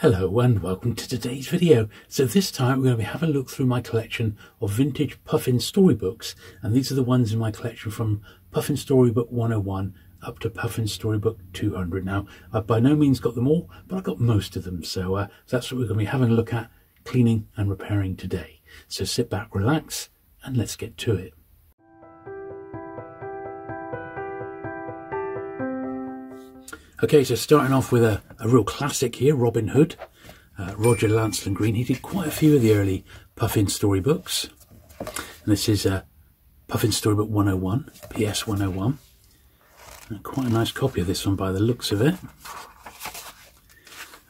Hello and welcome to today's video. So this time we're going to be having a look through my collection of vintage Puffin storybooks and these are the ones in my collection from Puffin Storybook 101 up to Puffin Storybook 200. Now I've by no means got them all but I've got most of them so, uh, that's what we're going to be having a look at cleaning and repairing today. So sit back, relax and let's get to it. Okay, so starting off with a, a real classic here, Robin Hood. Uh, Roger Lancelyn Green. He did quite a few of the early Puffin storybooks. And this is uh, Puffin Storybook 101, PS 101. And quite a nice copy of this one by the looks of it.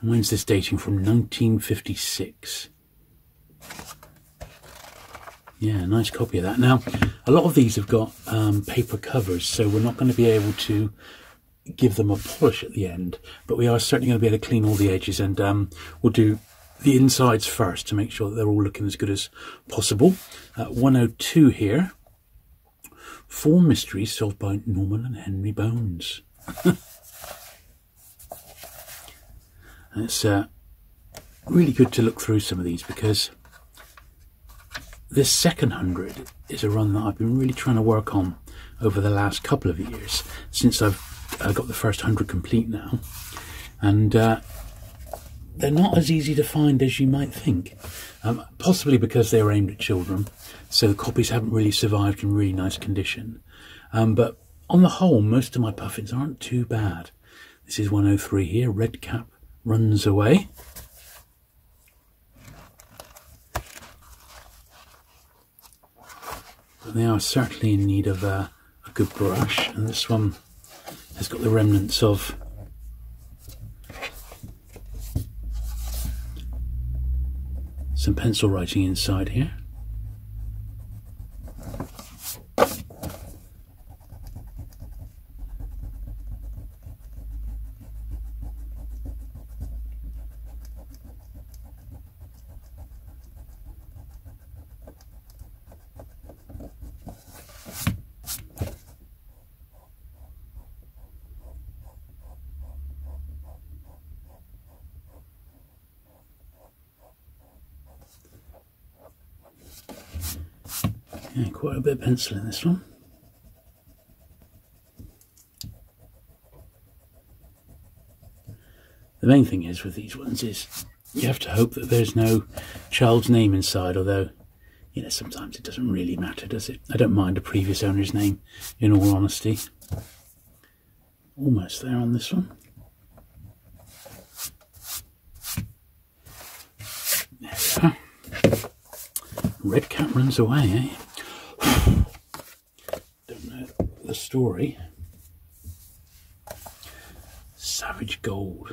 And when's this dating? From 1956. Yeah, nice copy of that. Now, a lot of these have got um, paper covers, so we're not going to be able to give them a polish at the end, but we are certainly going to be able to clean all the edges and um, we'll do the insides first to make sure that they're all looking as good as possible. Uh, 102 here. Four mysteries solved by Norman and Henry Bones. and it's uh, really good to look through some of these because this second hundred is a run that I've been really trying to work on over the last couple of years since I've I got the first hundred complete now, and uh, they're not as easy to find as you might think. Um, possibly because they were aimed at children, so the copies haven't really survived in really nice condition. Um, but on the whole, most of my puffins aren't too bad. This is 103 here. Red Cap runs away. But they are certainly in need of a, a good brush, and this one has got the remnants of some pencil writing inside here. Quite a bit of pencil in this one. The main thing is with these ones is you have to hope that there's no child's name inside, although, you know, sometimes it doesn't really matter, does it? I don't mind a previous owner's name, in all honesty. Almost there on this one. There we are. Red cat runs away, eh? Don't know the story. Savage Gold.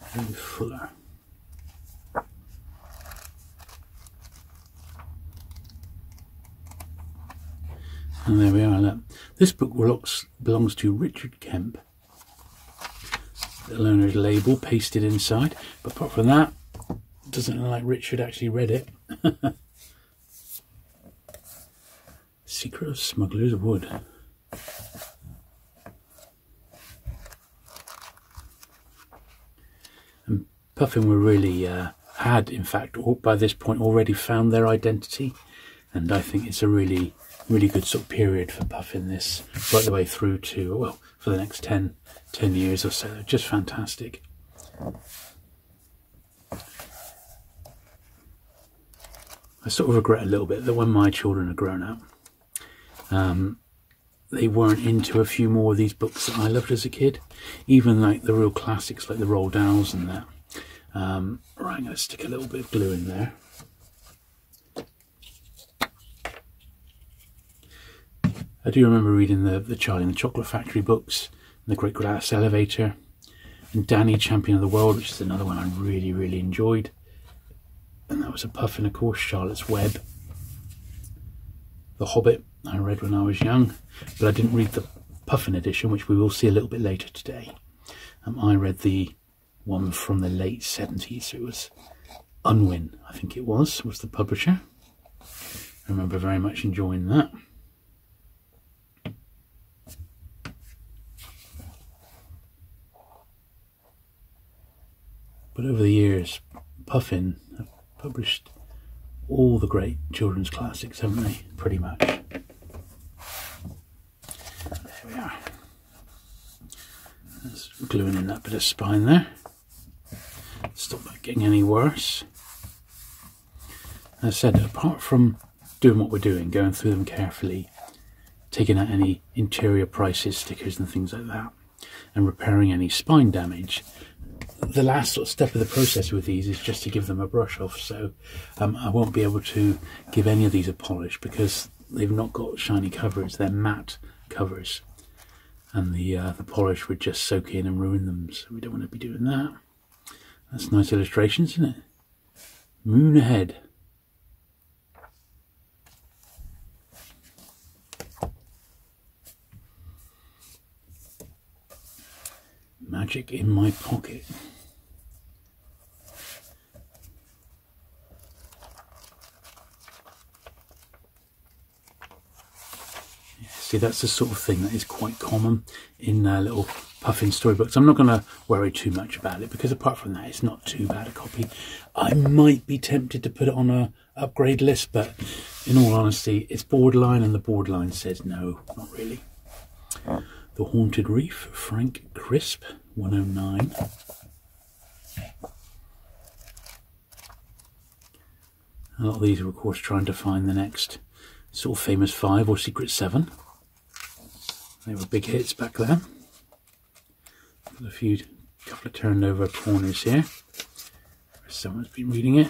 Henry Fuller. And there we are. This book belongs, belongs to Richard Kemp. The owner's label pasted inside. But apart from that, doesn't look like Richard actually read it. Secret of Smuggler's Wood. Puffin were really uh, had, in fact, by this point already found their identity, and I think it's a really, really good sort of period for Puffin. This right the way through to well, for the next 10, 10 years or so. Just fantastic. I sort of regret a little bit that when my children are grown up, um, they weren't into a few more of these books that I loved as a kid, even like the real classics like the Roald Dahls and that. Um, right, I'm going to stick a little bit of glue in there. I do remember reading the, the Charlie and the Chocolate Factory books, and the Great Glass Elevator, and Danny, Champion of the World, which is another one I really, really enjoyed. And that was a Puffin, of course, Charlotte's Web. The Hobbit, I read when I was young, but I didn't read the Puffin edition, which we will see a little bit later today. Um, I read the one from the late 70s. It was Unwin, I think it was, was the publisher. I remember very much enjoying that. But over the years, Puffin have published all the great children's classics, haven't they? Pretty much. There we are. That's gluing in that bit of spine there. Stop that getting any worse. As I said, apart from doing what we're doing, going through them carefully, taking out any interior prices, stickers and things like that, and repairing any spine damage, the last sort of step of the process with these is just to give them a brush off. So um, I won't be able to give any of these a polish because they've not got shiny covers. They're matte covers, and the uh, the polish would just soak in and ruin them. So we don't want to be doing that. That's nice illustrations, isn't it? Moon ahead. Magic in my pocket. See, that's the sort of thing that is quite common in uh, little Puffin storybooks. I'm not going to worry too much about it because apart from that, it's not too bad a copy. I might be tempted to put it on a upgrade list, but in all honesty, it's borderline and the borderline says no, not really. The Haunted Reef, Frank Crisp, 109. A lot of these are, of course, trying to find the next sort of famous five or secret seven. They were big hits back then. A few, couple of turned over corners here. Someone's been reading it.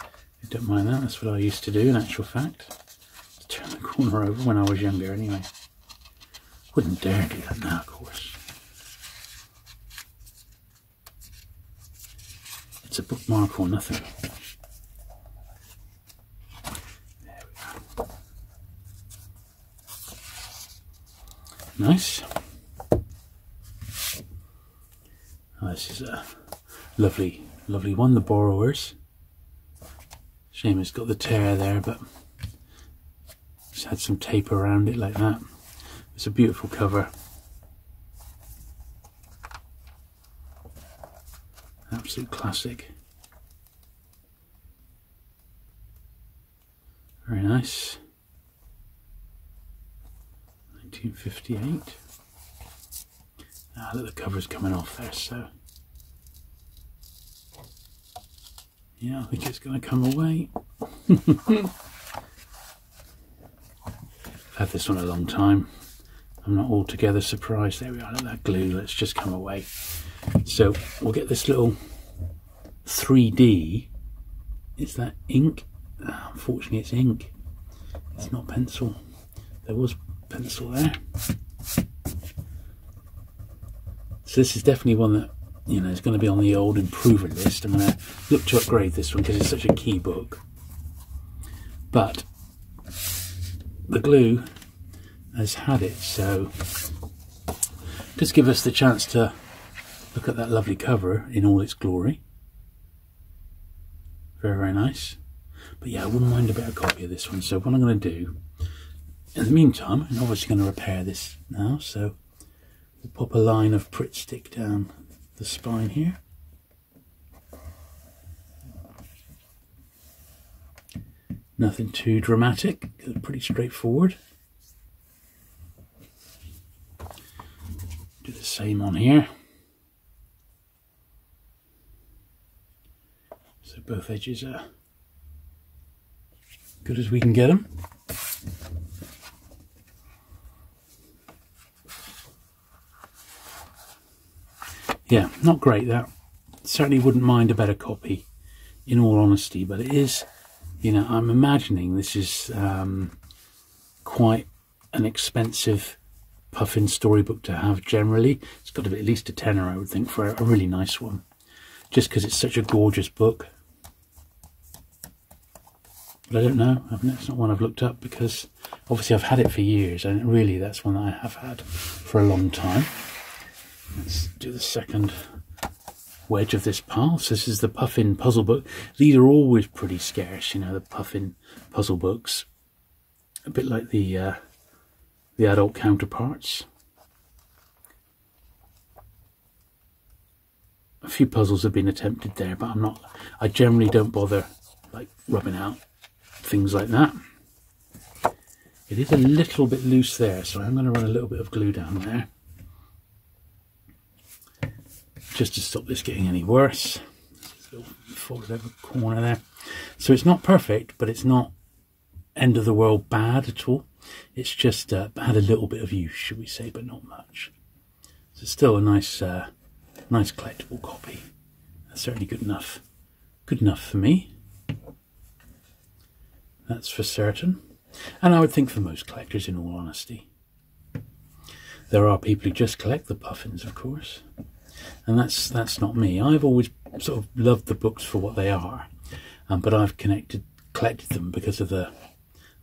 I don't mind that, that's what I used to do in actual fact. Turn the corner over when I was younger anyway. Wouldn't dare do that now, of course. It's a bookmark or nothing. Nice. Oh, this is a lovely, lovely one. The borrowers. Shame it's got the tear there, but just had some tape around it like that. It's a beautiful cover. Absolute classic. Very nice. 1958. Ah, look, the cover's coming off there, so. Yeah, I think it's going to come away. I've had this one a long time. I'm not altogether surprised. There we are, let that glue, let's just come away. So we'll get this little 3D. Is that ink? Oh, unfortunately, it's ink. It's not pencil. There was pencil there. So this is definitely one that you know is going to be on the old improver list. I'm going to look to upgrade this one because it's such a key book. But the glue has had it, so just give us the chance to look at that lovely cover in all its glory. Very, very nice. But yeah, I wouldn't mind a better copy of this one. So what I'm going to do, in the meantime, I'm obviously going to repair this now. So we'll pop a line of Pritt stick down the spine here. Nothing too dramatic, pretty straightforward. Do the same on here. So both edges are good as we can get them. Yeah, not great that. Certainly wouldn't mind a better copy, in all honesty, but it is, you know, I'm imagining this is um, quite an expensive Puffin storybook to have generally. It's got to be at least a tenner, I would think, for a, really nice one. Just because it's such a gorgeous book. But I don't know. It's not one I've looked up because obviously I've had it for years and really that's one that I have had for a long time. Let's do the second wedge of this. So this is the Puffin puzzle book. These are always pretty scarce, you know, the Puffin puzzle books. A bit like the uh, the adult counterparts. a few puzzles have been attempted there, but I'm not. I generally don't bother like rubbing out things like that. It is a little bit loose there, so I'm going to run a little bit of glue down there just to stop this getting any worse. Folded over corner there. So it's not perfect, but it's not end of the world bad at all. It's just uh, had a little bit of use, should we say, but not much. So still a nice, uh, nice collectible copy. That's certainly good enough. Good enough for me. That's for certain. And I would think for most collectors, in all honesty. There are people who just collect the puffins, of course, and that's that's not me. I've always sort of loved the books for what they are, um, but I've connected collected them because of the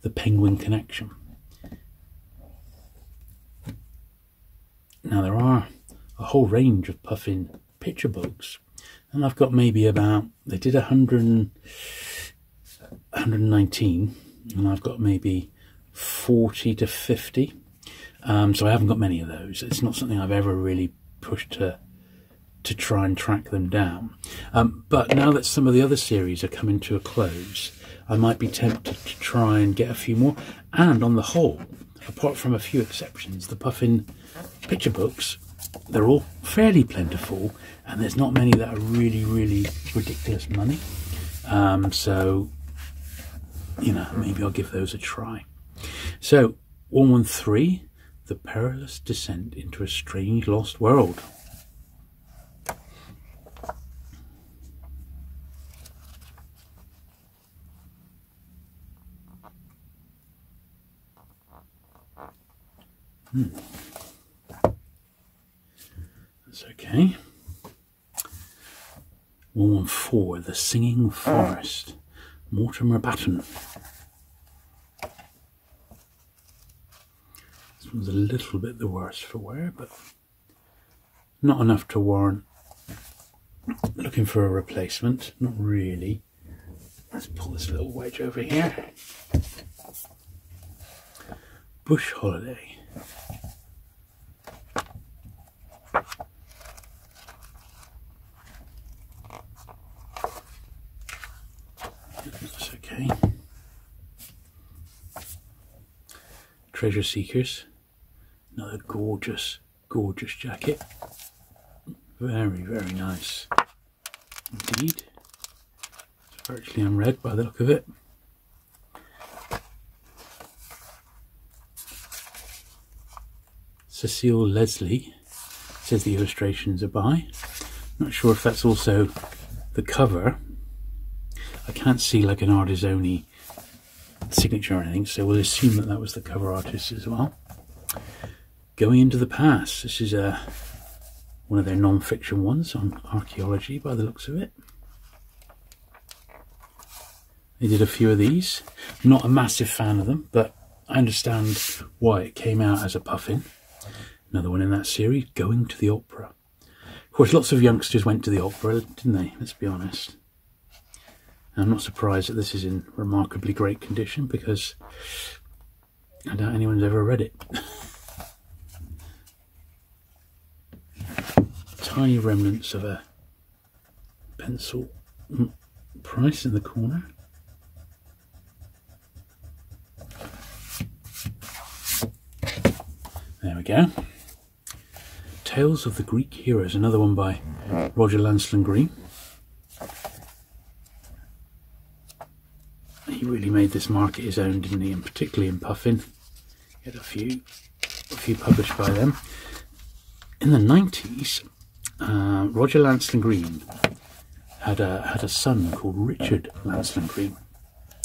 the penguin connection. Now there are a whole range of puffin picture books, and I've got maybe about they did 100, 119, and I've got maybe 40 to 50. Um, so I haven't got many of those. It's not something I've ever really pushed to to try and track them down. Um, but now that some of the other series are coming to a close, I might be tempted to try and get a few more. And on the whole, apart from a few exceptions, the Puffin picture books, they're all fairly plentiful, and there's not many that are really, really ridiculous money. Um, so, you know, maybe I'll give those a try. So, 113 The Perilous Descent into a Strange Lost World. Hmm. That's okay. 114, The Singing Forest, Mortimer Batten. This one's a little bit the worse for wear, but not enough to warrant looking for a replacement. Not really. Let's pull this little wedge over here. Bush Holiday. That's okay. Treasure Seekers. Another gorgeous, gorgeous jacket. Very, very nice indeed. It's virtually unread by the look of it. Cecil Leslie says the illustrations are by. Not sure if that's also the cover. I can't see like an artist-only signature or anything, so we'll assume that that was the cover artist as well. Going into the past. This is a uh, one of their non-fiction ones on archaeology by the looks of it. They did a few of these. Not a massive fan of them, but I understand why it came out as a puffin. Another one in that series, Going to the Opera. Of course, lots of youngsters went to the opera, didn't they? Let's be honest. I'm not surprised that this is in remarkably great condition because I doubt anyone's ever read it. Tiny remnants of a pencil price in the corner. There we go. Tales of the Greek Heroes, another one by Roger Lancelyn Green. He really made this market his own, didn't he? And particularly in Puffin. He had a few, a few published by them. In the 90s, uh, Roger Lancelyn Green had a, had a son called Richard Lancelyn Green.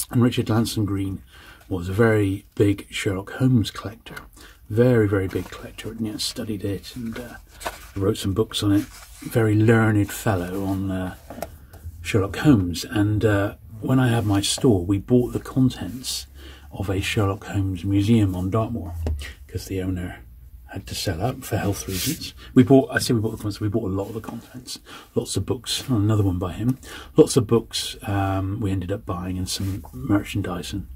And Richard Lancelyn Green was a very big Sherlock Holmes collector very, very big collector and yeah, studied it and uh, wrote some books on it. Very learned fellow on uh, Sherlock Holmes. And uh, when I had my store, we bought the contents of a Sherlock Holmes museum on Dartmoor because the owner had to sell up for health reasons. We bought, I say we bought the contents, we bought a lot of the contents, lots of books, another one by him, lots of books um, we ended up buying and some merchandise and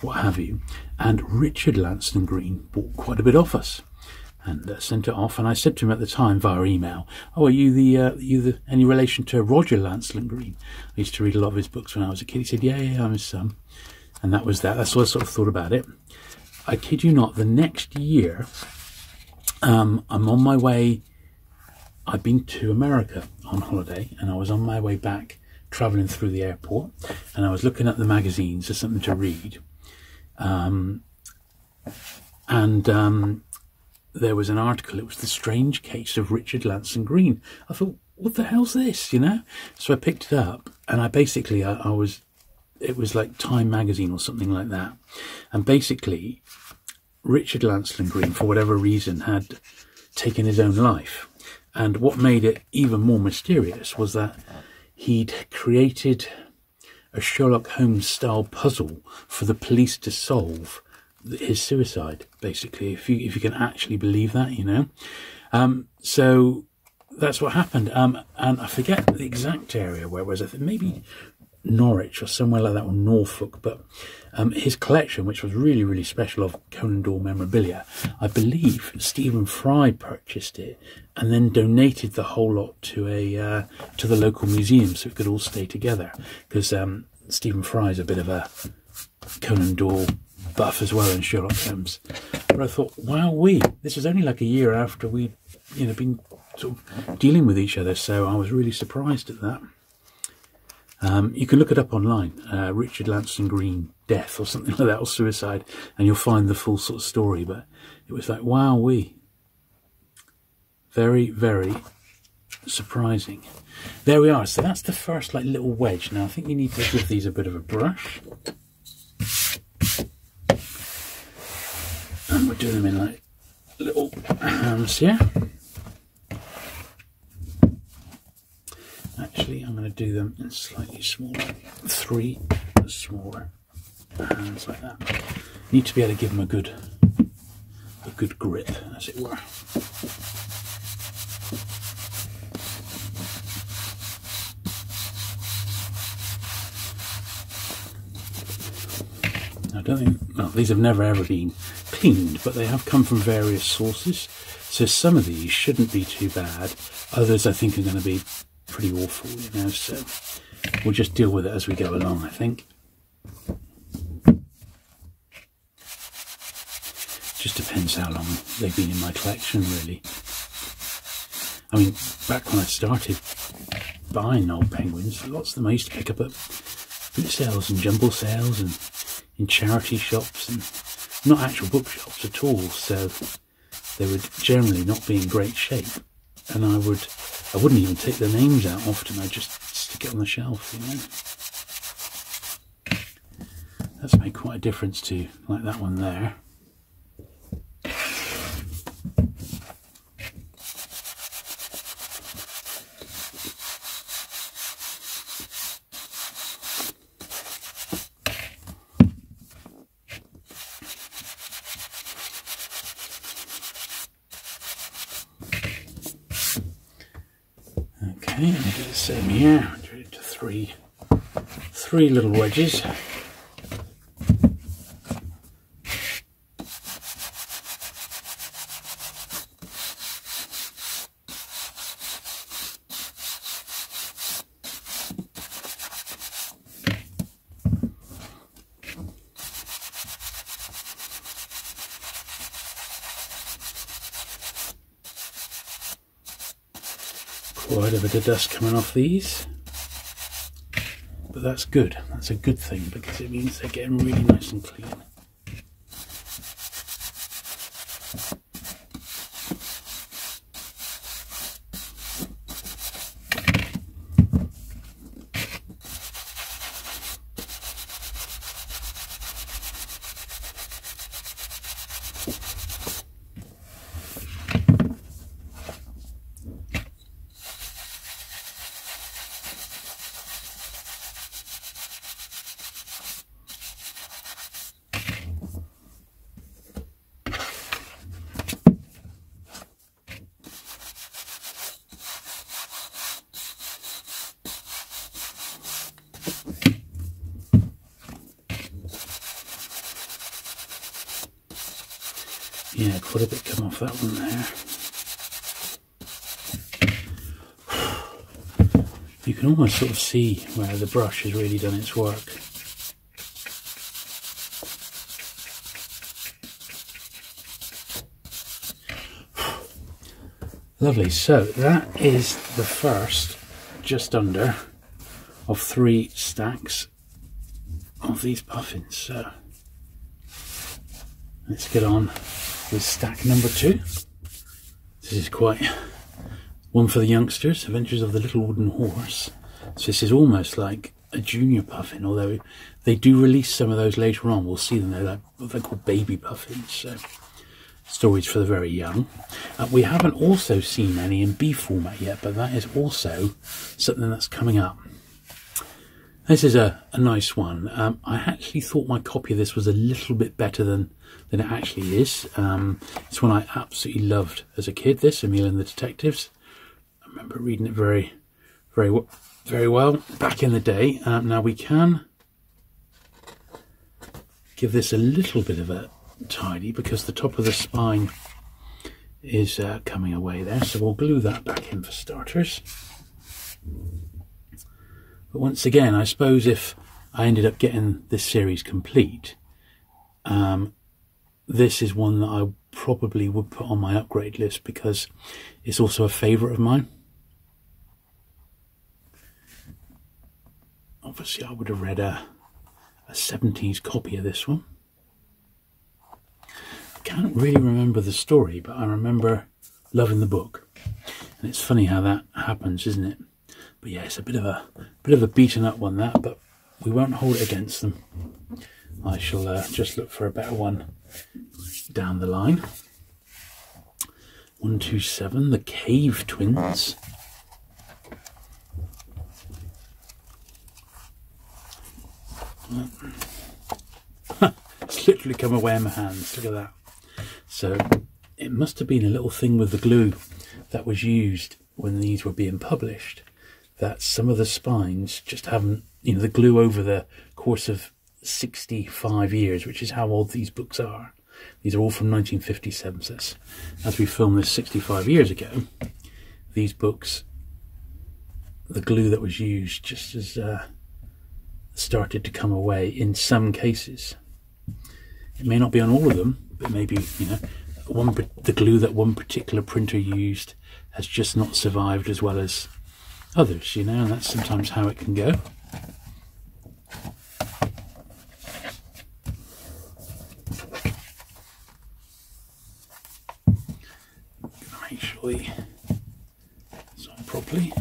what have you. And Richard Lancelyn Green bought quite a bit off us. and uh, sent it off. And I said to him at the time via email, "Oh, are you the uh, you the any relation to Roger Lancelyn Green? I used to read a lot of his books when I was a kid." He said, "Yeah, yeah, I'm his son," and that was that. That's what I sort of thought about it. I kid you not. The next year, um, I'm on my way. I've been to America on holiday, and I was on my way back, traveling through the airport, and I was looking at the magazines for something to read. Um, and um, there was an article. It was the strange case of Richard Lancelyn Green. I thought, what the hell's this? You know. So I picked it up, and I basically I, I was, it was like Time magazine or something like that, and basically, Richard Lancelyn Green, for whatever reason, had taken his own life. And what made it even more mysterious was that he'd created a Sherlock Holmes style puzzle for the police to solve his suicide, basically, if you if you can actually believe that, you know. Um, so that's what happened. Um, and I forget the exact area where it was. I think maybe Norwich or somewhere like that, or Norfolk. But um, his collection, which was really really special of Conan Doyle memorabilia, I believe Stephen Fry purchased it and then donated the whole lot to a uh, to the local museum so it could all stay together. Because um, Stephen Fry is a bit of a Conan Doyle buff as well in Sherlock Holmes. But I thought, wow, we this was only like a year after we, you know, been sort of dealing with each other. So I was really surprised at that. Um, you can look it up online, uh, Richard Lancelyn Green death or something like that, or suicide, and you'll find the full sort of story. But it was like, wow, we very, very surprising. There we are. So that's the first like little wedge. Now I think you need to give these a bit of a brush. And we're doing them in like little hands here. Actually, I'm going to do them in slightly smaller, three smaller hands like that. Need to be able to give them a good, a good grip, as it were. I don't think, well, these have never ever been cleaned, but they have come from various sources. So some of these shouldn't be too bad. Others I think are going to be pretty awful, you know, so we'll just deal with it as we go along, I think. Just depends how long they've been in my collection, really. I mean, back when I started buying old penguins, lots of them I used to pick up at boot sales and jumble sales and in charity shops and not actual bookshops at all. So they would generally not be in great shape, and I would I wouldn't even take the names out often. I just stick it on the shelf, you know. That's made quite a difference to like that one there. Okay, and do the same here. Do it to three, three little wedges. quite a bit of dust coming off these. That's good. That's a good thing because it means they're getting really nice and clean. Almost sort of see where the brush has really done its work. Lovely, so that is the first, just under, of three stacks of these puffins. So let's get on with stack number two. This is quite one for the youngsters, Adventures of the Little Wooden Horse. So this is almost like a junior puffin, although they do release some of those later on. We'll see them, they're like what they call baby puffins. So stories for the very young. Uh, we haven't also seen any in B format yet, but that is also something that's coming up. This is a, a nice one. Um, I actually thought my copy of this was a little bit better than, than it actually is. Um, it's one I absolutely loved as a kid, this, Emil and the Detectives. I remember reading it very, very, very well back in the day. Um, now we can give this a little bit of a tidy because the top of the spine is uh, coming away there. So we'll glue that back in for starters. But once again, I suppose if I ended up getting this series complete, um, this is one that I probably would put on my upgrade list because it's also a favourite of mine. Obviously, I would have read a, a 70s copy of this one I can't really remember the story, but I remember loving the book. And it's funny how that happens, isn't it? But yeah, it's a bit of a bit of a beaten up one that, but we won't hold it against them. I shall uh, just look for a better one down the line. One two seven, the Cave Twins. it's literally come away in my hands. Look at that. So it must have been a little thing with the glue that was used when these were being published that some of the spines just haven't, you know, the glue over the course of 65 years, which is how old these books are. These are all from 1957. So as we filmed this 65 years ago, these books, the glue that was used just as uh, started to come away in some cases. It may not be on all of them, but maybe you know one the glue that one particular printer used has just not survived as well as others you know and that's sometimes how it can go make sure it's on properly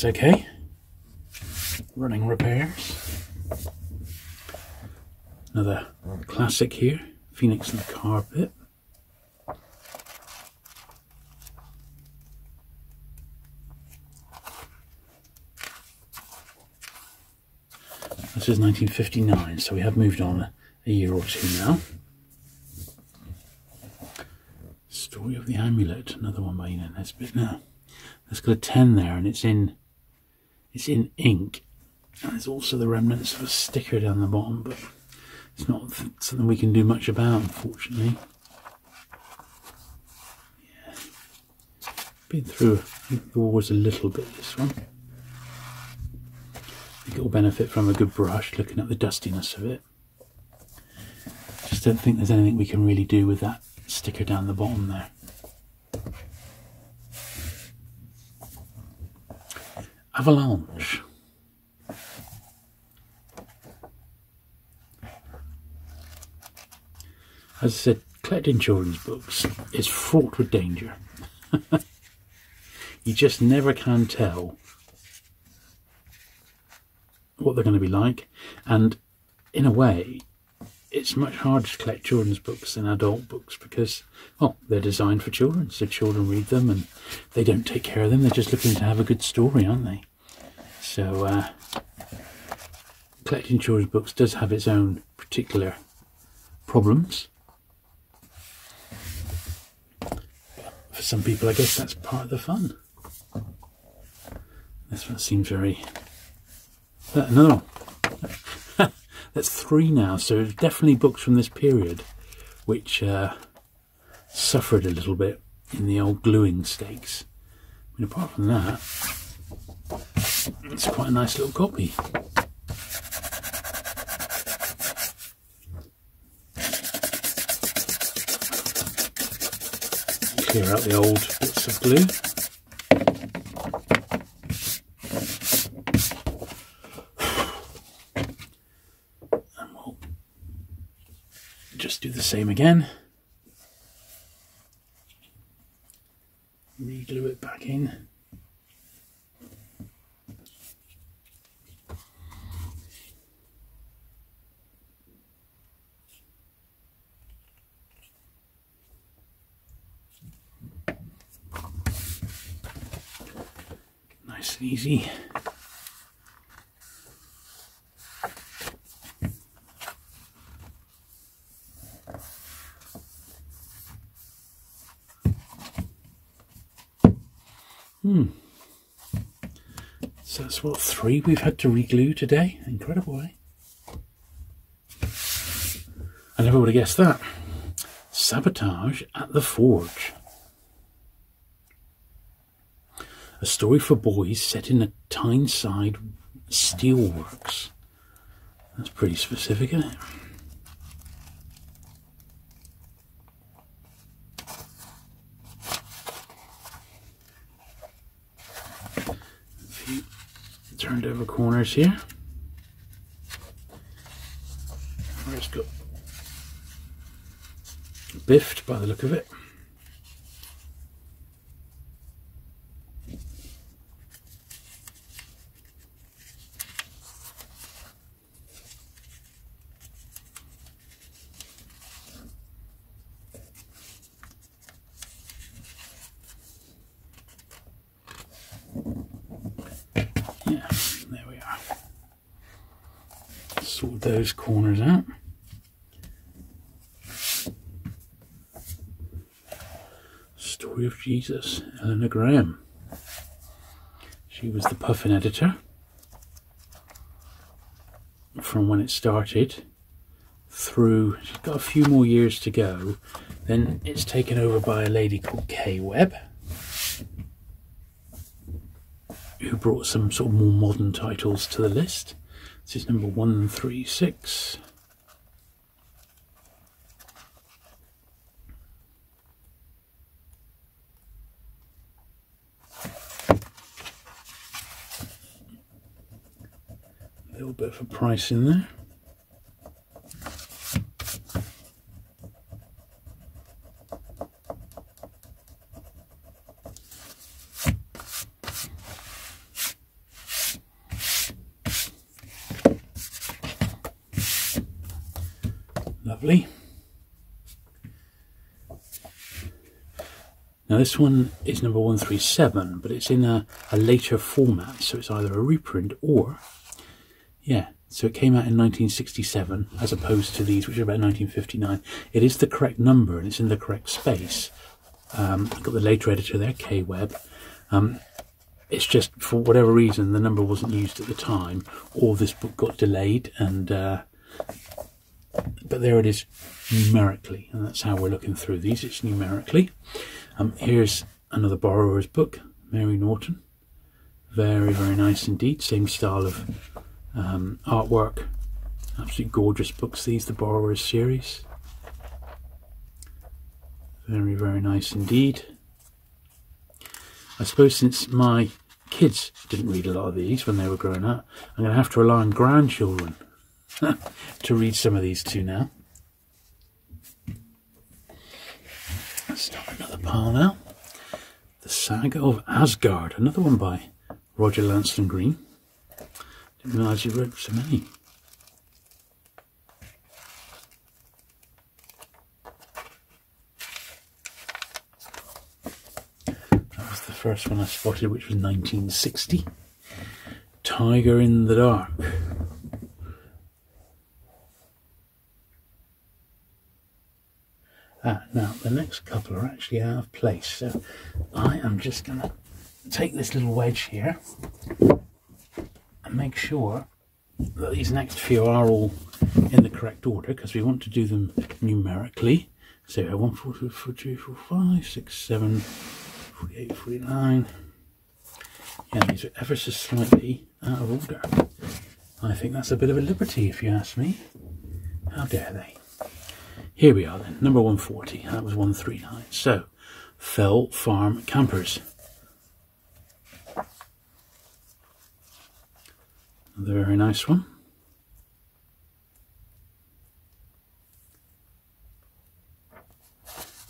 That's okay. Running repairs. Another classic here, Phoenix and the Carpet. This is 1959, so we have moved on a year or two now. Story of the Amulet, another one by Ian Nesbit. Now, there's got a 10 there, and it's in it's in ink. And there's also the remnants of a sticker down the bottom, but it's not something we can do much about, unfortunately. Yeah. Been through the wars a little bit, this one. I think it will benefit from a good brush, looking at the dustiness of it. Just don't think there's anything we can really do with that sticker down the bottom there. Avalanche. As I said, collecting children's books is fraught with danger. you just never can tell what they're going to be like. And in a way, it's much harder to collect children's books than adult books because, well, they're designed for children, so children read them and they don't take care of them. They're just looking to have a good story, aren't they? So uh, collecting children's books does have its own particular problems. For some people, I guess that's part of the fun. This one seems very... Uh, Another one. that's three now, so definitely books from this period, which uh, suffered a little bit in the old gluing stakes. I mean, apart from that, it's quite a nice little copy. Clear out the old bits of glue. And we'll just do the same again. Re-glue it back in. Nice and easy. Hmm. So that's what three we've had to reglue today. Incredible, eh? I never would have guessed that. Sabotage at the Forge. A story for boys set in a Tyneside steelworks. That's pretty specific, isn't it? Turned over corners here. It's got biffed by the look of it. Yeah, there we are. Sort those corners out. Story of Jesus, Eleanor Graham. She was the Puffin editor from when it started through, she's got a few more years to go. Then it's taken over by a lady called Kaye Webb, brought some sort of more modern titles to the list. This is number 136. A little bit of a price in there. Lovely. Now this one is number 137, but it's in a, a later format, so it's either a reprint or, yeah, so it came out in 1967 as opposed to these, which are about 1959. It is the correct number and it's in the correct space. Um, I've got the later editor there, Kaye Webb. Um, it's just for whatever reason the number wasn't used at the time, or this book got delayed and uh, but there it is numerically, and that's how we're looking through these. It's numerically. Um, here's another borrower's book, Mary Norton. Very, very nice indeed. Same style of um, artwork. Absolutely gorgeous books. These, the borrower's series. Very, very nice indeed. I suppose since my kids didn't read a lot of these when they were growing up, I'm going to have to rely on grandchildren to read some of these too now. Let's start another pile now. The Saga of Asgard, another one by Roger Lancelyn Green. Didn't realise you wrote so many. That was the first one I spotted, which was 1960. Tiger in the Dark. Ah, now the next couple are actually out of place. So I am just going to take this little wedge here and make sure that these next few are all in the correct order because we want to do them numerically. So 1, 4, 2, 4, 2, 4, 5, 6, 7, 48, 49. Yeah, these are ever so slightly out of order. I think that's a bit of a liberty if you ask me. How dare they? Here we are then, number 140. That was 139. So, Fell Farm Campers. Another very nice one.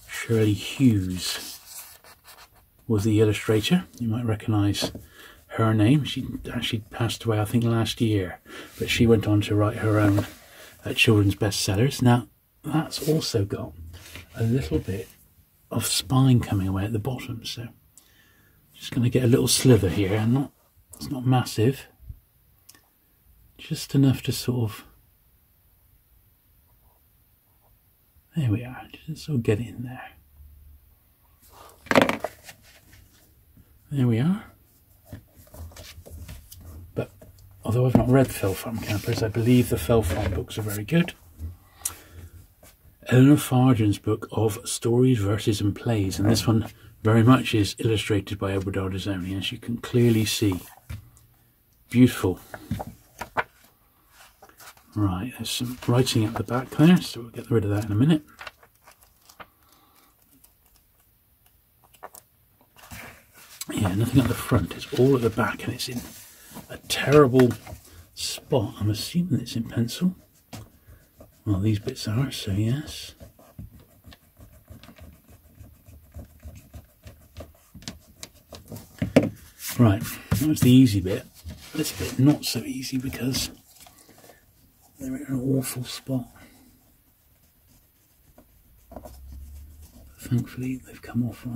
Shirley Hughes was the illustrator. You might recognise her name. She actually passed away, I think, last year, but she went on to write her own uh, children's bestsellers. Now, that's also got a little bit of spine coming away at the bottom, so just going to get a little sliver here, and not it's not massive, just enough to sort of. There we are, just sort of get in there. There we are. But although I've not read Fell Farm Campers, I believe the Fell Farm books are very good. Eleanor Farjeon's book of stories, verses, and plays, and this oh. one very much is illustrated by Edward Ardizzone, as you can clearly see. Beautiful. Right, there's some writing at the back there, so we'll get rid of that in a minute. Yeah, nothing at the front, it's all at the back, and it's in a terrible spot. I'm assuming it's in pencil. Well, these bits are, so yes. Right, that was the easy bit. This bit not so easy because they're in an awful spot. Thankfully, they've come off all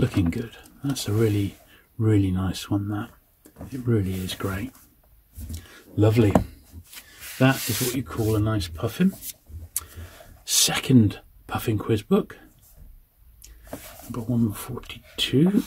looking good. That's a really, really nice one, that. It really is great. Lovely. That is what you call a nice puffin. Second puffin quiz book. Number 142.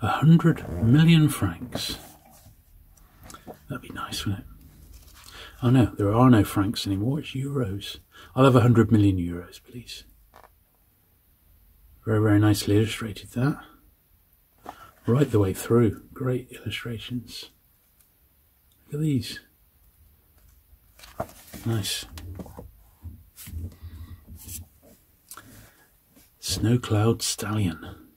100 million francs. That'd be nice, wouldn't it? Oh no, there are no francs anymore, it's euros. I'll have 100 million euros, please. Very, very nicely illustrated that. Right the way through. Great illustrations. Look at these. Nice. Snow Cloud Stallion.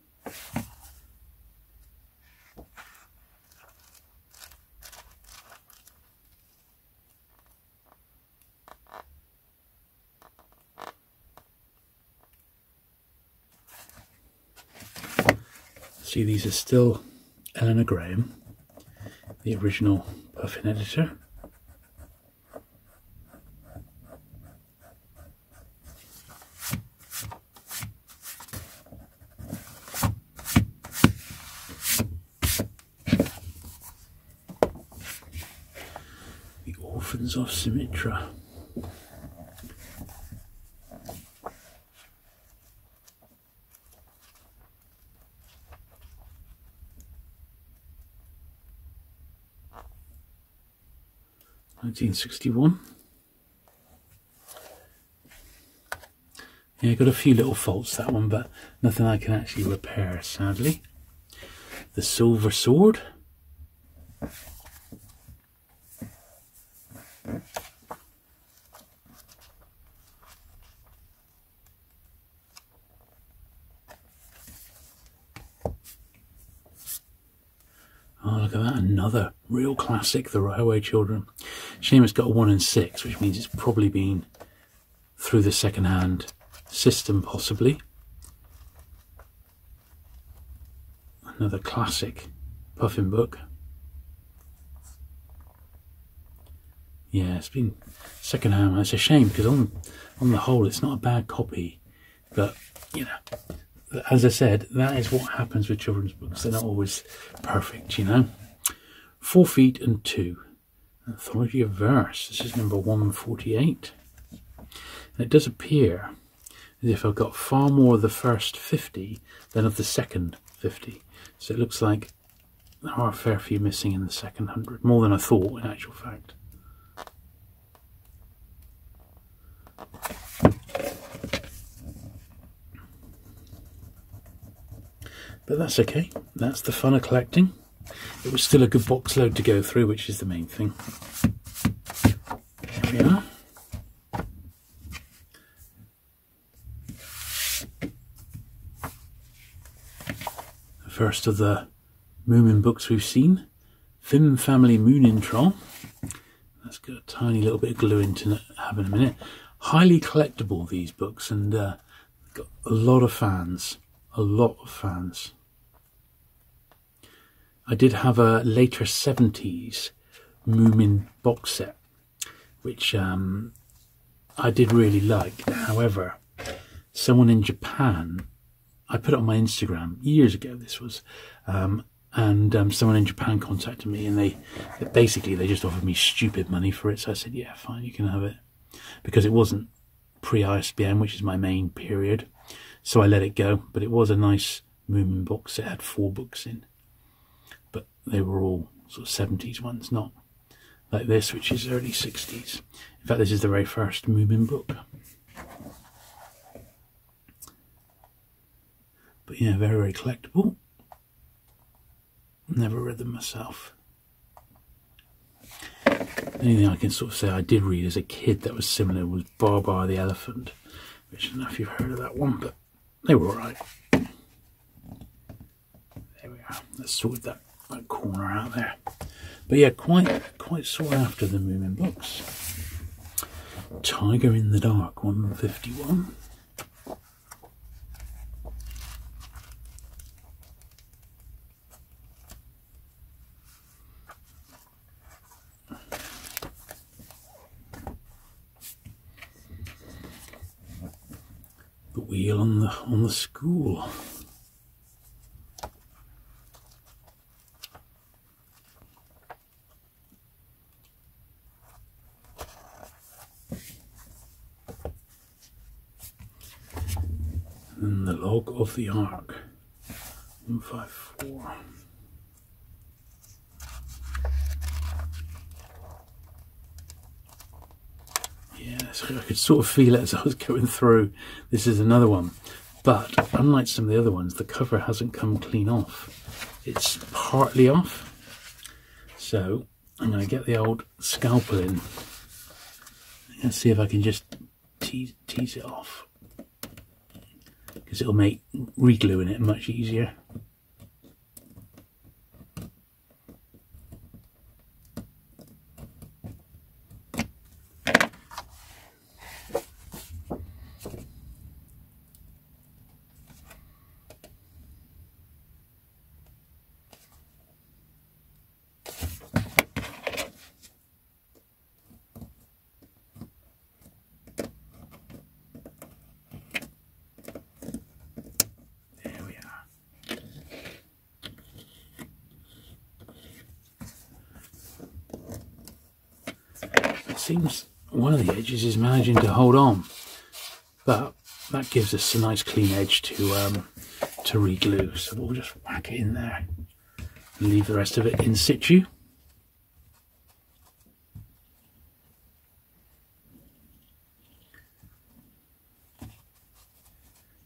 See, these are still Eleanor Graham, the original Puffin editor. The Orphans of Simitra. 1961. Yeah, got a few little faults that one, but nothing I can actually repair, sadly. The Silver Sword. Oh, look at that, another real classic, The Railway Children. Shame it's got a 1 and 6, which means it's probably been through the second hand system, possibly. Another classic Puffin book. Yeah, it's been second hand. It's a shame because on on the whole, it's not a bad copy, but you know, as I said, that is what happens with children's books. They're not always perfect, you know. Four feet and two. Anthology of Verse. This is number 148. And it does appear as if I've got far more of the first 50 than of the second 50. So it looks like there are a fair few missing in the second hundred, more than I thought in actual fact. But that's okay. That's the fun of collecting. It was still a good box load to go through, which is the main thing. There we are. The first of the Moomin books we've seen. Finn Family Moomintroll. That's got a tiny little bit of glue into it. Have in a minute. Highly collectible these books and uh, got a lot of fans. A lot of fans. I did have a later 70s Moomin box set, which um, I did really like. However, someone in Japan, I put it on my Instagram years ago, this was, um, and um, someone in Japan contacted me and they basically they just offered me stupid money for it. So I said, yeah, fine, you can have it. Because it wasn't pre-ISBN, which is my main period. So I let it go, but it was a nice Moomin box. It had four books in they were all sort of 70s ones, not like this, which is early 60s. In fact, this is the very first Moomin book. But yeah, very, very collectible. Never read them myself. Anything I can sort of say I did read as a kid that was similar was Babar the Elephant, which I don't know if you've heard of that one, but they were alright. There we are. Let's sort that that corner out there. But yeah, quite quite sought after the Moomin books. Tiger in the Dark, 151. The wheel on the on the school. and the log the ark 154 yes I could sort of feel it as I was going through. This is another one. But unlike some of the other ones the cover hasn't come clean off. It's partly off. So I'm going to get the old scalpel in and see if I can just tease, tease it off because it'll make regluing it much easier. seems one of the edges is managing to hold on, but that gives us a nice clean edge to um, to reglue. So we'll just whack it in there and leave the rest of it in situ.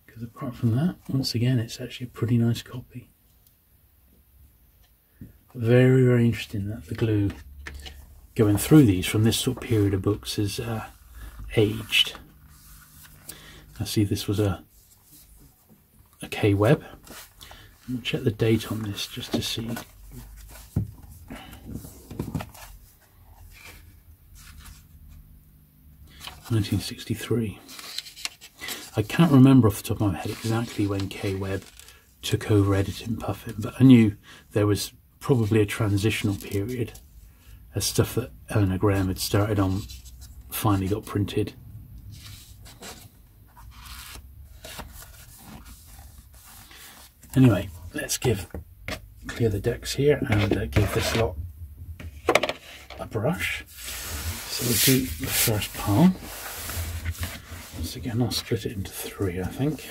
Because apart from that, once again, it's actually a pretty nice copy. Very, very interesting that the glue going through these from this sort of period of books is uh, aged. I see this was a a Kaye Webb. We'll check the date on this just to see. Nineteen sixty three. I can't remember off the top of my head exactly when Kaye Webb took over editing Puffin, but I knew there was probably a transitional period as stuff that Eleanor Graham had started on finally got printed. Anyway, let's give clear the decks here and uh, give this lot a brush. So we'll do the first pile. Once again, I'll split it into three, I think.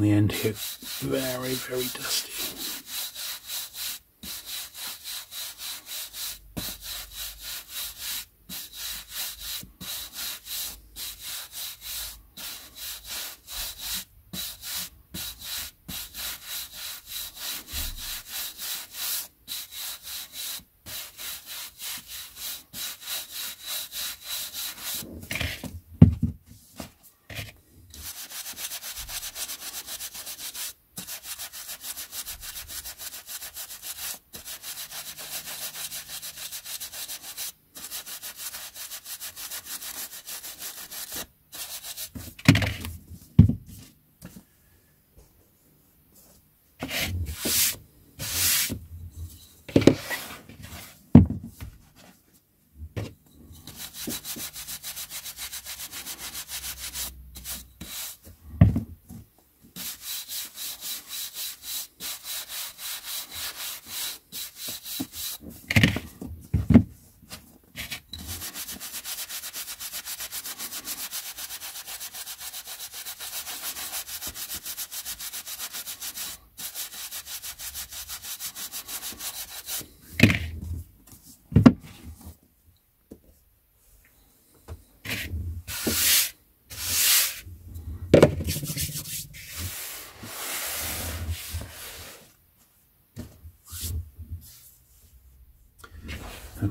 on the end here, very, dusty.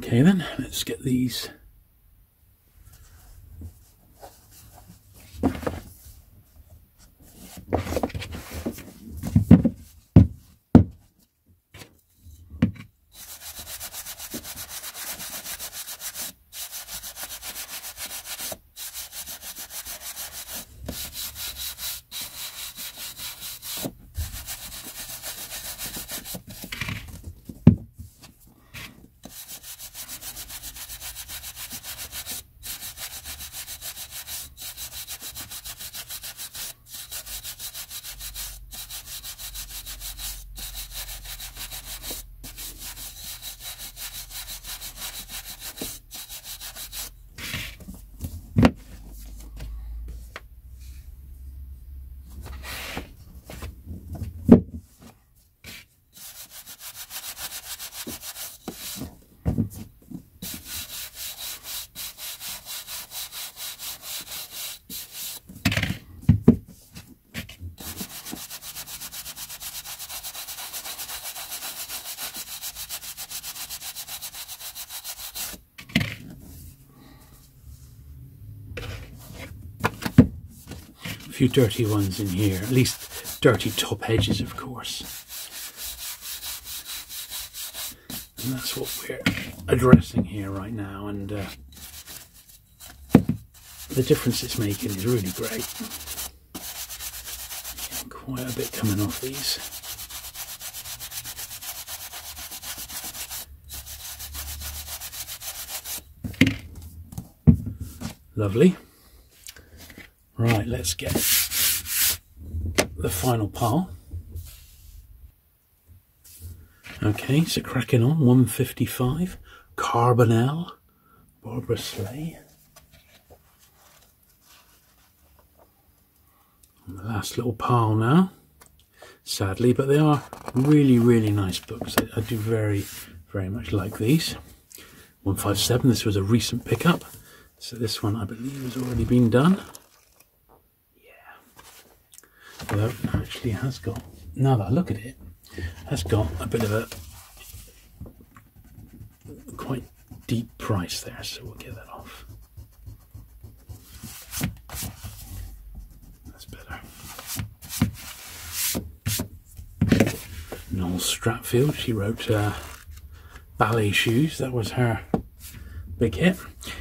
Okay then, let's get these few dirty ones in here, at least dirty top edges, of course. And that's what we're addressing here right now, and uh, the difference it's making is really great. Quite a bit coming off these. Lovely. Let's get the final pile. Okay, so cracking on, 155. Carbonel, Barbara Sleigh. the last little pile now, sadly, but they are really, really nice books. I, I do very, very much like these. 157, this was a recent pickup. So this one, I believe, has already been done. Yeah. Although actually has got, now that I look at it, has got a bit of a quite deep price there, so we'll get that off. That's better. Noel Streatfeild, she wrote uh, Ballet Shoes, that was her big hit.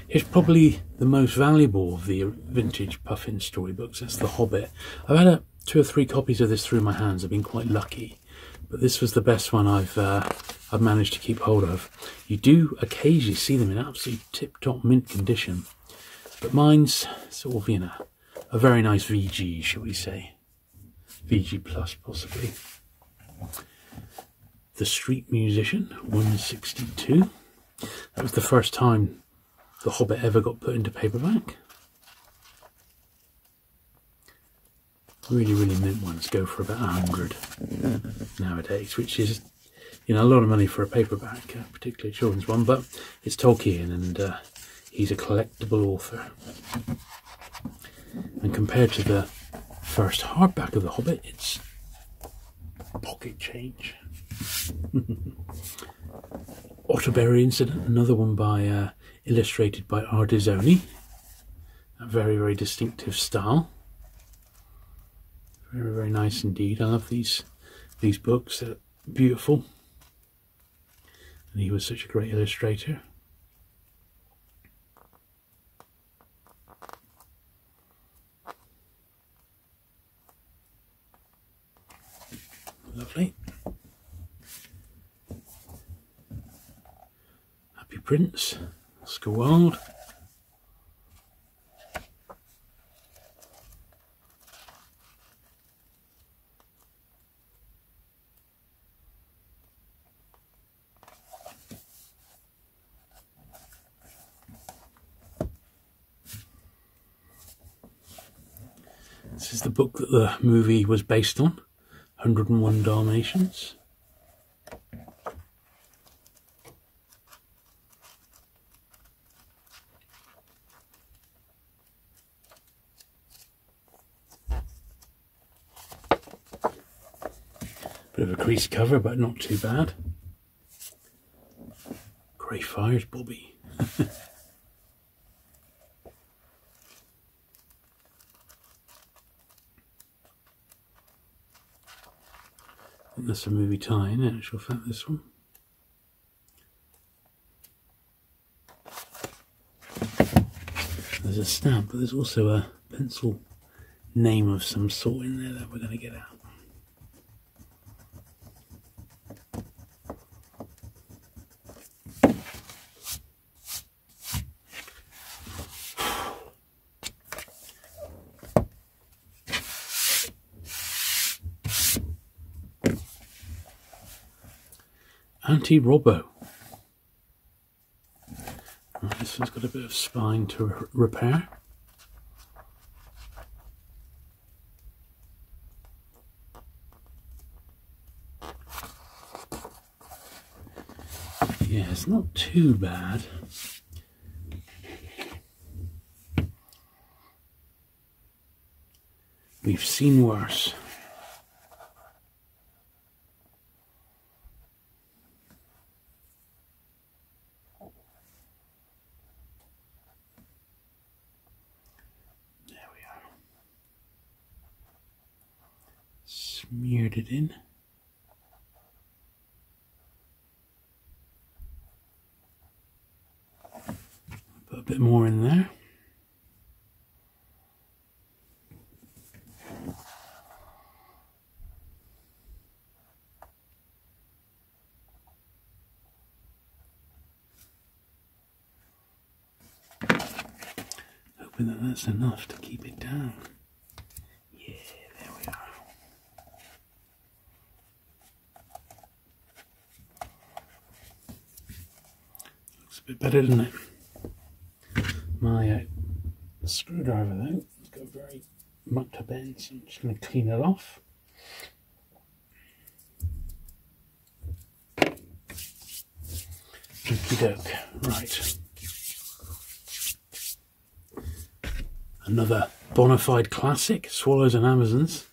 Here's probably the most valuable of the vintage Puffin storybooks, that's The Hobbit. I've had a, two or three copies of this through my hands, I've been quite lucky, but this was the best one I've uh, I've managed to keep hold of. You do occasionally see them in absolute tip-top mint condition, but mine's sort of, you know, a very nice VG, shall we say. VG Plus, possibly. The Street Musician, 162. That was the first time The Hobbit ever got put into paperback. Really, really mint ones go for about a hundred nowadays, which is you know, a lot of money for a paperback, uh, particularly a children's one, but it's Tolkien and uh, he's a collectible author. And compared to the first hardback of The Hobbit, it's pocket change. Otterbury Incident, another one by uh, illustrated by Ardizzone. A very, very distinctive style. Very, very nice indeed. I love these these books. They're beautiful and he was such a great illustrator. Lovely. Happy Prince, Oscar This is the book that the movie was based on 101 Dalmatians. Bit of a creased cover, but not too bad. Greyfriars, Bobby. that's a movie tie in actual fact this one. There's a stamp but there's also a pencil name of some sort in there that we're going to get out anti-robbo. Right, this one's got a bit of spine to repair. Yeah, it's not too bad. We've seen worse. smeared it in. Put a bit more in there. Hoping that that's enough to keep it down. Yeah, there we are. bit better, doesn't it? My uh, screwdriver though, it's got very mucked up end, so I'm just going to clean it off. Okie doke, right. Another bona fide classic, Swallows and Amazons.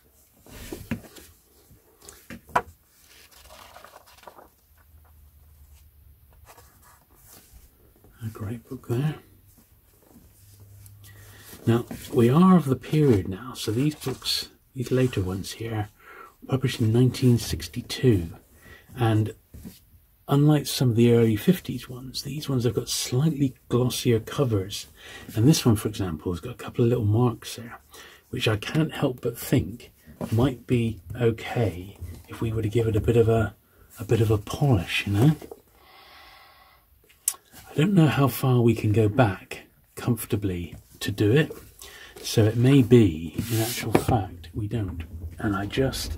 Great book there. Now, we are of the period now, so these books, these later ones here, published in 1962, and unlike some of the early 50s ones, these ones have got slightly glossier covers. And this one, for example, has got a couple of little marks there, which I can't help but think might be okay if we were to give it a bit of a, a bit of a polish, you know? I don't know how far we can go back comfortably to do it. So it may be, in actual fact, we don't. And I just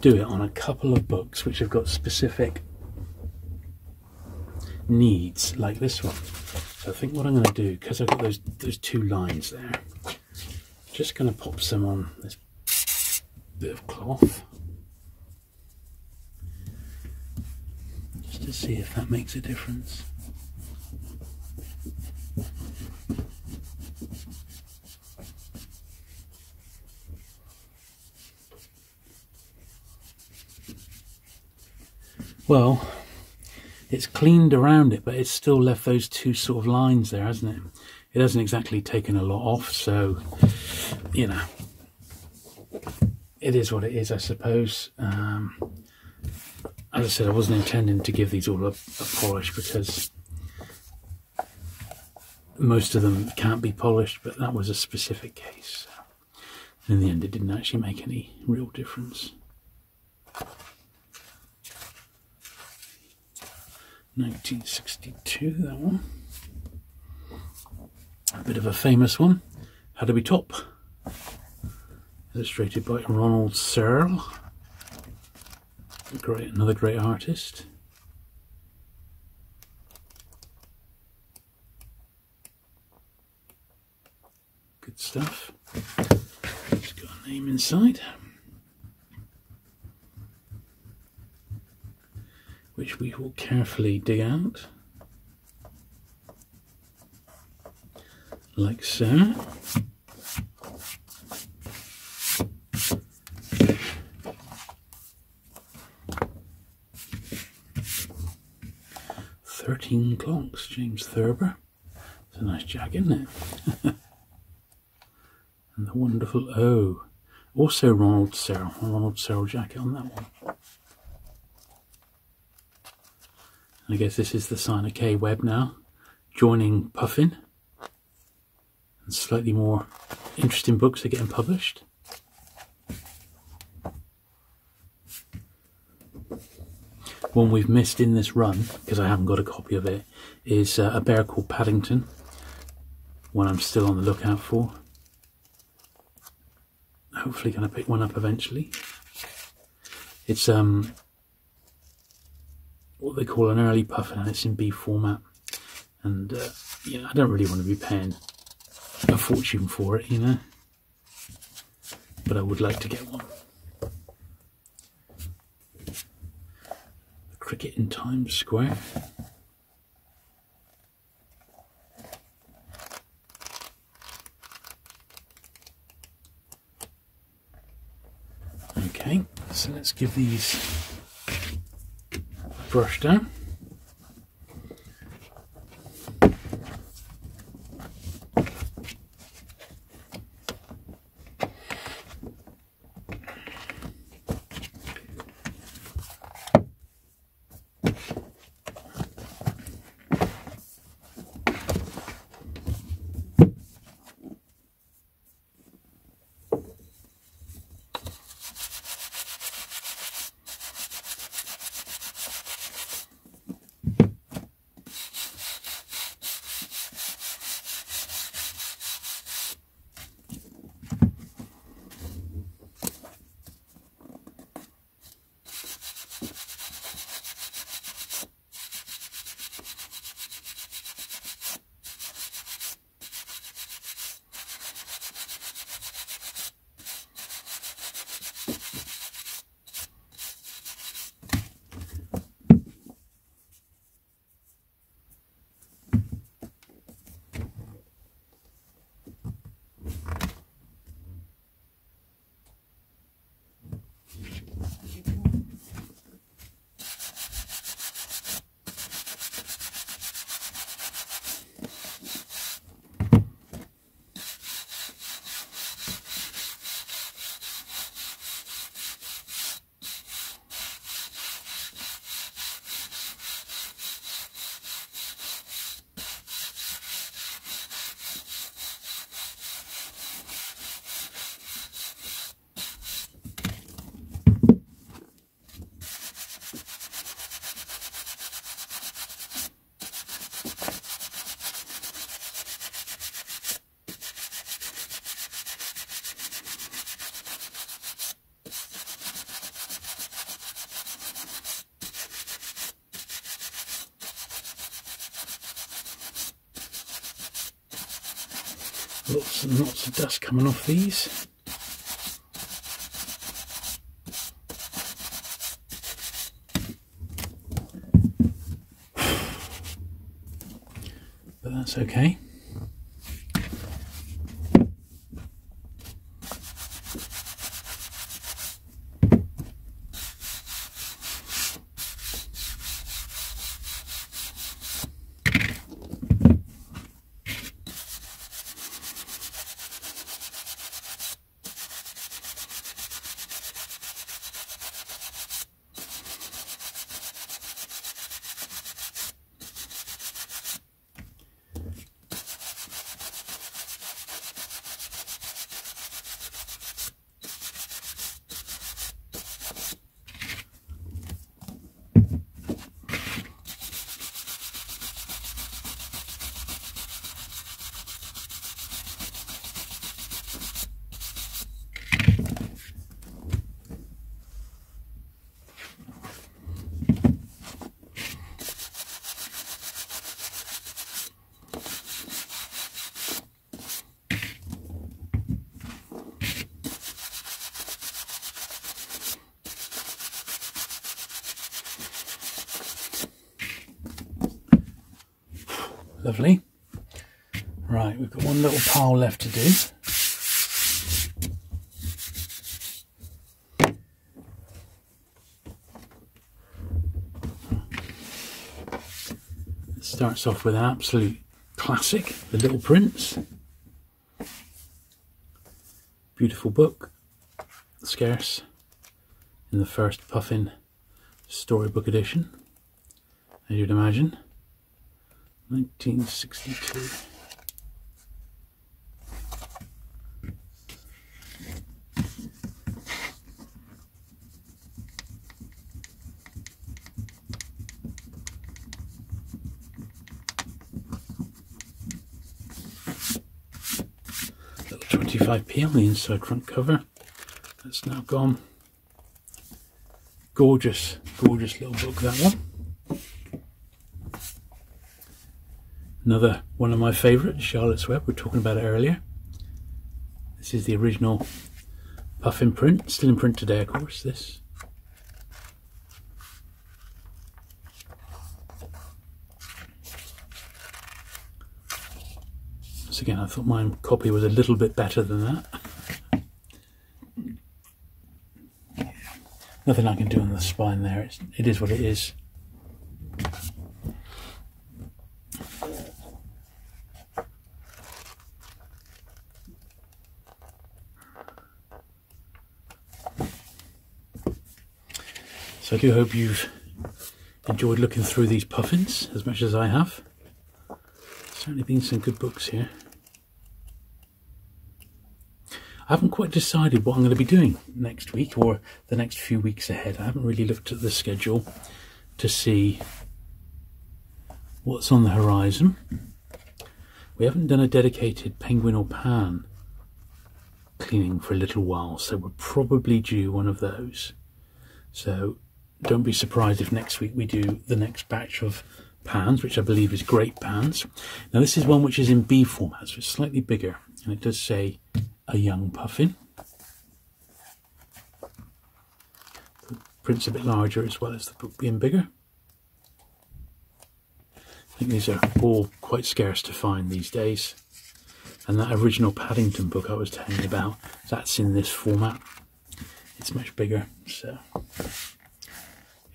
do it on a couple of books which have got specific needs, like this one. So I think what I'm going to do, because I've got those those two lines there, just going to pop some on this bit of cloth. Just to see if that makes a difference. Well, it's cleaned around it, but it's still left those two sort of lines there, hasn't it? It hasn't exactly taken a lot off, so, you know, it is what it is, I suppose. Um, as I said, I wasn't intending to give these all a, a polish because most of them can't be polished, but that was a specific case. And In the end, it didn't actually make any real difference. 1962, that one. A bit of a famous one. How to be top. Illustrated by Ronald Searle. Great, another great artist. Good stuff. It's got a name inside. which we will carefully dig out, like so. Thirteen clocks, James Thurber. It's a nice jacket, isn't it? and the wonderful O. Also Ronald Searle, Ronald Searle jacket on that one. I guess this is the sign of Kaye Webb now, joining Puffin. And slightly more interesting books are getting published. One we've missed in this run, because I haven't got a copy of it, is uh, a bear called Paddington. One I'm still on the lookout for. Hopefully going to pick one up eventually. It's um what they call an early puffin and it's in B format. And, uh, you know, I don't really want to be paying a fortune for it, you know. But I would like to get one. Cricket in Times Square. Okay, so let's give these brush down. And lots of dust coming off these. But that's okay. Lovely. Right, we've got one little pile left to do. Starts off with an absolute classic, The Little Prince. Beautiful book, scarce in the first Puffin storybook edition, as you'd imagine. 1962. Little 25p on the inside front cover. That's now gone. Gorgeous, gorgeous little book that one. Another one of my favourites, Charlotte's Web. We are talking about it earlier. This is the original Puffin print, still in print today, of course. This. Again, I thought my copy was a little bit better than that. Nothing I can do on the spine there. It's, it is what it is. So I do hope you've enjoyed looking through these puffins as much as I have. Certainly been some good books here. I haven't quite decided what I'm going to be doing next week or the next few weeks ahead. I haven't really looked at the schedule to see what's on the horizon. We haven't done a dedicated penguin or pan cleaning for a little while, so we're probably due one of those. So don't be surprised if next week we do the next batch of pans, which I believe is great pans. Now this is one which is in B format, so it's slightly bigger, and it does say a young puffin. The print's a bit larger as well as the book being bigger. I think these are all quite scarce to find these days. And that original Paddington book I was telling you about, that's in this format. It's much bigger, so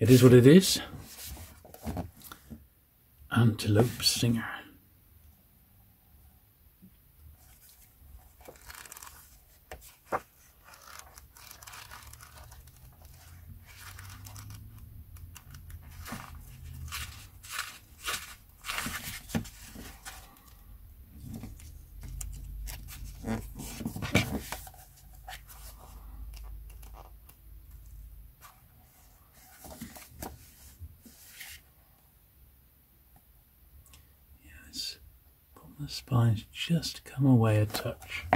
it is what it is. Antelope Singer. The spine's just come away a touch.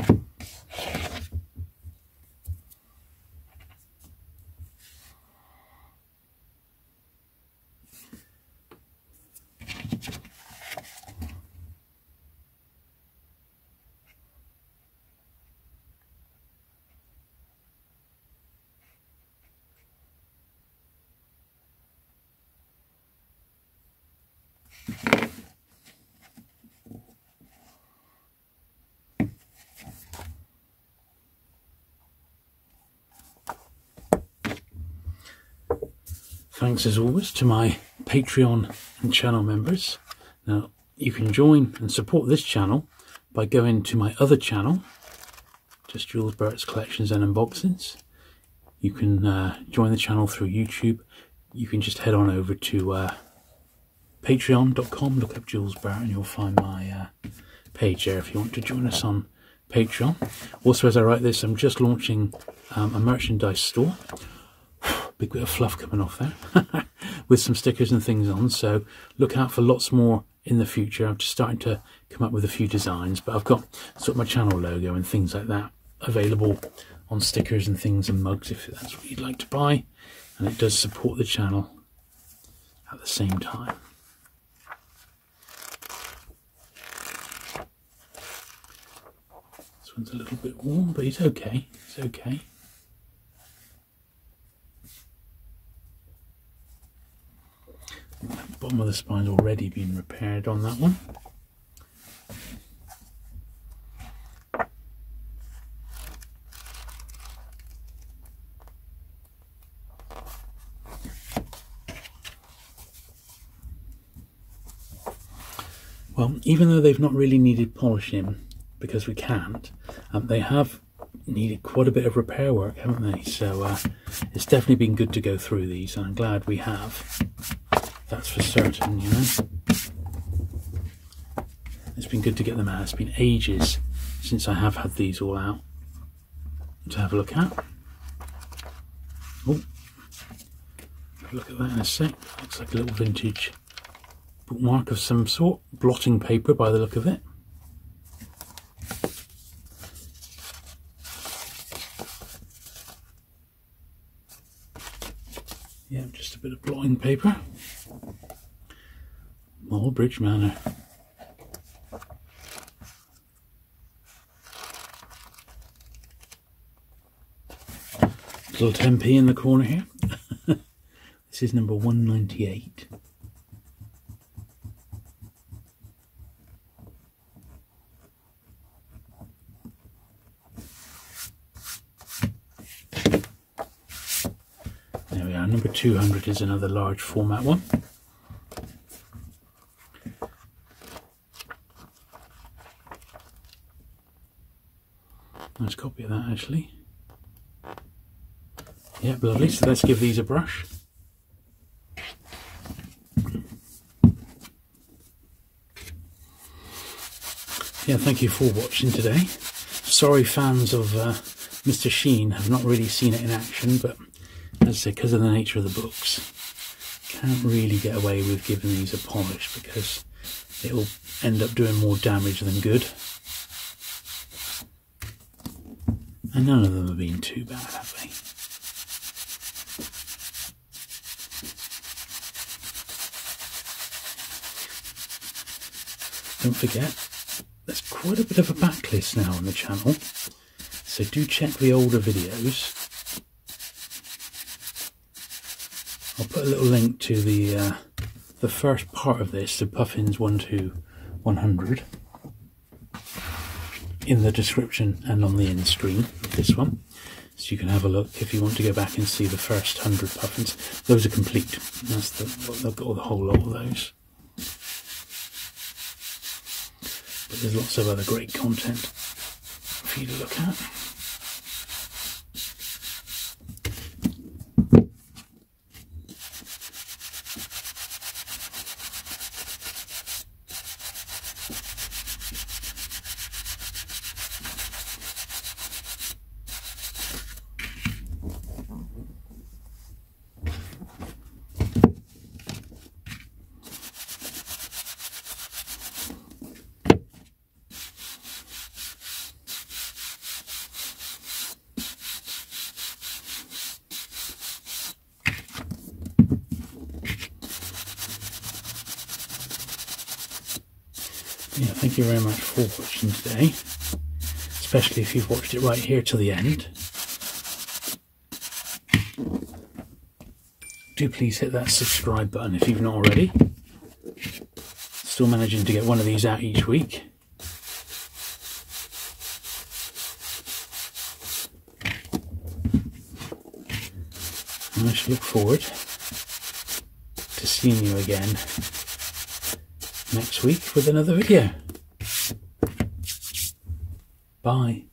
Thanks as always to my Patreon and channel members. Now, you can join and support this channel by going to my other channel, just Jules Burt's Collections and Unboxings. You can uh, join the channel through YouTube. You can just head on over to uh, patreon.com, look up Jules Burt, and you'll find my uh, page there if you want to join us on Patreon. Also, as I write this, I'm just launching um, a merchandise store. Big bit of fluff coming off there. with some stickers and things on. So look out for lots more in the future. I'm just starting to come up with a few designs, but I've got sort of my channel logo and things like that available on stickers and things and mugs if that's what you'd like to buy. And it does support the channel at the same time. This one's a little bit warm, but it's okay. It's okay. Bottom of the spine's already been repaired on that one. Well, even though they've not really needed polishing, because we can't, um, they have needed quite a bit of repair work, haven't they? So uh, it's definitely been good to go through these, and I'm glad we have. That's for certain, you know. It's been good to get them out. It's been ages since I have had these all out to have a look at. Oh, look at that in a sec. Looks like a little vintage bookmark of some sort. Blotting paper by the look of it. Yeah, just a bit of blotting paper. Bridge Manor. Little 10p in the corner here. this is number 198. There we are, number 200 is another large format one. Nice copy of that actually. Yeah, lovely. So let's give these a brush. Yeah, thank you for watching today. Sorry fans of uh, Mr. Sheen have not really seen it in action, but as I say, because of the nature of the books, can't really get away with giving these a polish because it'll end up doing more damage than good. And none of them have been too bad, have they? Don't forget, there's quite a bit of a backlist now on the channel, so do check the older videos. I'll put a little link to the uh, the first part of this, the Puffins 1 to 100 in the description and on the end screen of this one. So you can have a look if you want to go back and see the first 100 puffins. Those are complete. That's the, they've got the whole lot of those. But there's lots of other great content for you to look at. thank you very much for watching today, especially if you've watched it right here to the end. Do please hit that subscribe button if you've not already. Still managing to get one of these out each week. And I should look forward to seeing you again next week with another video. Bye.